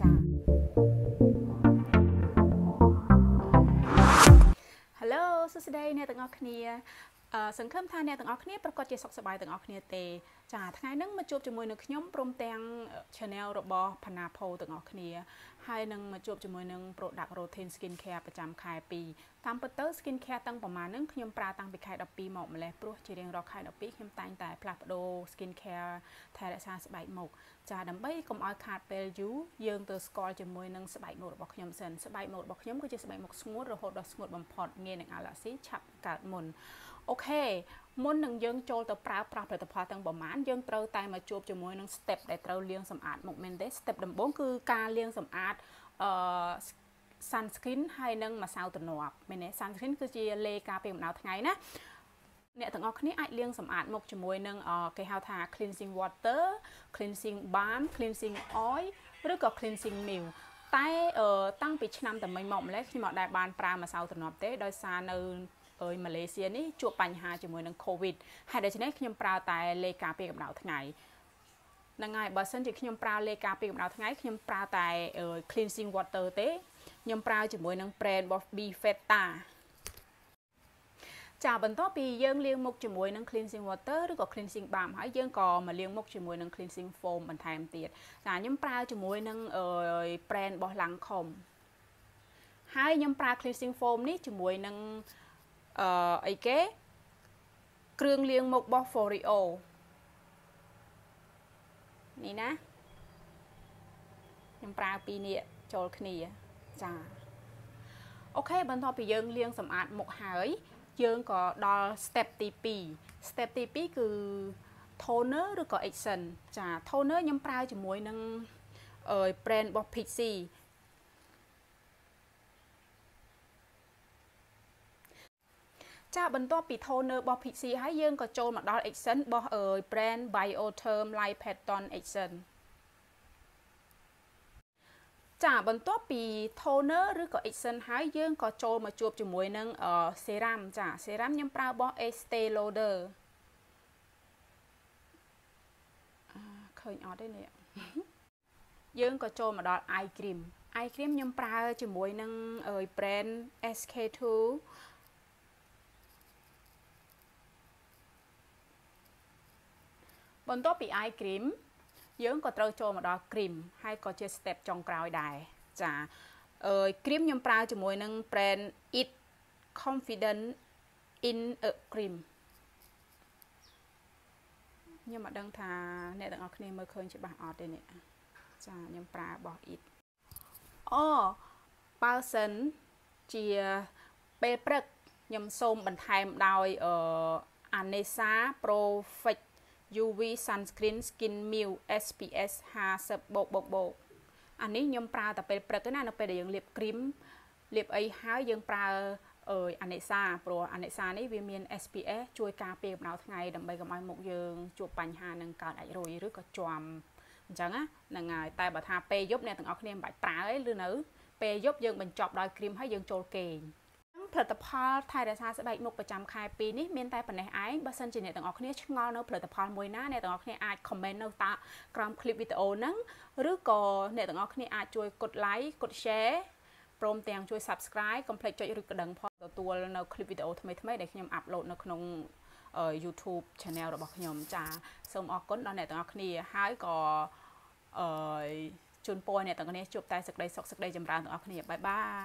ចា៎ Hello សួស្តីអ្នកទាំងអស់គ្នាអឺ សង្ឃឹមថាអ្នកទាំងអស់គ្នាប្រកាសជាសុខសប្បាយទាំងអស់គ្នាទេចាថ្ងៃហ្នឹងមកជួបជាមួយនឹងខ្ញុំព្រមទាំង channel របស់ Panapo ទាំងអស់គ្នាហើយនឹងមកជួបជាមួយនឹង product routine skin care ប្រចាំខែ2តាមពិតទៅ skin care ទាំងប្រមាណហ្នឹងខ្ញុំប្រើតាំងពីខែ12មកម្លេះព្រោះជារៀងរាល់ខែ12ខ្ញុំតែងតែផ្លាស់ប្ដូរ skin care ថែរក្សាស្បែកមុខចាដើម្បីកុំឲ្យខាតពេលយូរយើងទៅស្គាល់ជាមួយនឹងស្បែកមុខរបស់ខ្ញុំសិនស្បែកមុខរបស់ខ្ញុំគឺជាស្បែកមុខស្ងួតរហូតដល់ស្ងួតបំផុតងាយនឹងអាឡែស៊ីឆាប់កើតមុន អូខេមុននឹងយើងចូលទៅប្រើប្រាស់ផលិតផលទាំងប្រមាណយើងត្រូវតែមកជួបជាមួយនឹង step ដែលត្រូវលាងសម្អាតមុខមែនទេ step ដំបូងគឺការលាងសម្អាតអឺ sunscreen ហើយនិងម្សៅទំនាប់មែនទេ sunscreen គឺជាលេការពារកម្ដៅថ្ងៃណាអ្នកទាំងអស់គ្នាអាចលាងសម្អាតមុខជាមួយនឹងគេហៅថា cleansing water cleansing balm cleansing oil ឬក៏ cleansing milk តែតាំងពីឆ្នាំតែមិញមកម្លេះខ្ញុំអត់ដែលបានប្រើម្សៅទំនាប់ទេដោយសារនៅ អើយម៉ាឡេស៊ីនេះជួបបញ្ហាជាមួយនឹង COVID ហើយដូច្នេះខ្ញុំប្រើតែលេខការពារកម្ដៅថ្ងៃហ្នឹងហើយបើសិនជាខ្ញុំប្រើលេខការពារកម្ដៅថ្ងៃខ្ញុំប្រើតែ cleansing water ទេខ្ញុំប្រើជាមួយនឹង brand របស់ Bifeta ចាបន្ទាប់ពីយើងលាងមុខជាមួយនឹង cleansing water ឬក៏ cleansing balm ហើយយើងក៏មកលាងមុខជាមួយនឹង cleansing foam បន្ថែមទៀតចាខ្ញុំប្រើជាមួយនឹង brand របស់ Lancome ហើយខ្ញុំប្រើ cleansing foam នេះជាមួយនឹង អឺអីគេគ្រឿងលាងមុខរបស់ Foreo នេះណាខ្ញុំប្រើពីរនេះចូលគ្នាចាអូខេបន្ទាប់ពីយើងលាងសម្អាតមុខហើយយើងក៏ដល់ step ទី2 step ទី2គឺ toner ឬក៏ Exen ចា toner ខ្ញុំប្រើជាមួយនឹងអឺ brand របស់ Pixie ចាបន្ទាប់ពី toner របស់ Pixie ហើយយើងក៏ចូលមកដល់ Exen របស់អឺ brand Biotherm Light Pattern Exen ចាបន្ទាប់ពី toner ឬក៏ Exen ហើយយើងក៏ចូលមកជួបជាមួយនឹង serum ចា serum ខ្ញុំប្រើរបស់ Estee Lauder ឃើញអត់ទេនេះយើងក៏ចូលមកដល់ eye cream eye cream ខ្ញុំប្រើជាមួយនឹង brand SK2 បន្ទាប់ពី eye cream យើងក៏ត្រូវចូលមកដល់ cream ហើយក៏ជា step ចុងក្រោយដែរចាអឺ cream ខ្ញុំប្រើជាមួយនឹង brand It Confident in a cream ខ្ញុំមិនដឹងថាអ្នកទាំងអស់គ្នាមើលឃើញច្បាស់អត់ទេនេះចាខ្ញុំប្រើរបស់ It អូបើសិនជាពេលព្រឹកខ្ញុំសូមបន្ថែមដោយអឺ Anessa Perfect UV sunscreen skin mew SPS 50បូកបូកបូកអានេះខ្ញុំប្រើតែពេលព្រឹកទេណានៅពេលដែលយើងលាបគ្រីមលាបអីហើយយើងប្រើអឺអានិសាព្រោះអានិសានេះវាមាន SPS ជួយការពារកម្ដៅថ្ងៃដើម្បីកុំឲ្យមុខយើងជួបបញ្ហានឹងកើតអាចរុយឬក៏ជាំអញ្ចឹងណាហ្នឹងហើយតែបើថាពេលយប់អ្នកទាំងអស់គ្នាមិនបាច់ប្រើទេឬនៅពេលយប់យើងបញ្ចប់ដោយគ្រីមហើយយើងចូលគេង ផលិតផលថែរក្សាស្បែកមុខប្រចាំខែ2នេះមានតែប៉ុណ្ណេះឯងបើសិនជាអ្នកទាំងអស់គ្នាឆ្ងល់នៅផលិតផលមួយណាអ្នកទាំងអស់គ្នាអាច comment នៅតាក្រោម clip វីដេអូហ្នឹងឬក៏អ្នកទាំងអស់គ្នាអាចជួយកด like កด share ព្រមទាំងជួយ subscribe កុំភ្លេចចុចឬកណ្ដឹងផងទទួលនៅ clip វីដេអូថ្មីៗដែលខ្ញុំ upload នៅក្នុង YouTube channel របស់ខ្ញុំចាសូមអរគុណដល់អ្នកទាំងអស់គ្នាហើយក៏អឺជូនពរអ្នកទាំងគ្នាជួបតែសេចក្តីសុខសេចក្តីចម្រើនទាំងអស់គ្នាបាយបាយ